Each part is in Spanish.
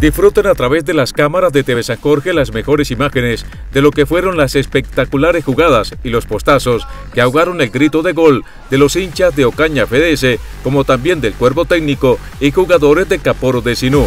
Disfruten a través de las cámaras de TV San Jorge las mejores imágenes de lo que fueron las espectaculares jugadas y los postazos que ahogaron el grito de gol de los hinchas de Ocaña FDS, como también del cuerpo técnico y jugadores de Caporo de Sinú.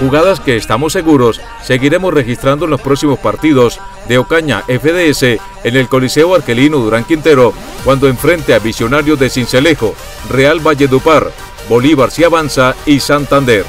Jugadas que estamos seguros seguiremos registrando en los próximos partidos de Ocaña FDS en el Coliseo Arquelino Durán Quintero cuando enfrente a Visionarios de Cincelejo, Real Valledupar, Bolívar si avanza y Santander.